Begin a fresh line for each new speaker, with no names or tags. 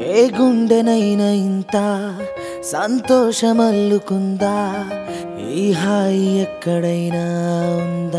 ఏ గుండెనైనా ఇంత సంతోషమల్లుకుందా? ఈ హాయి ఎక్కడైనా ఉందా?